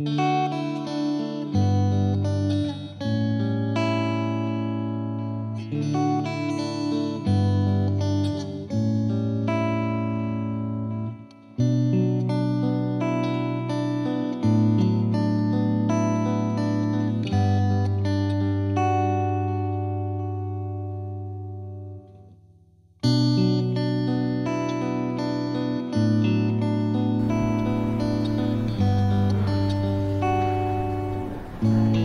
Música 嗯。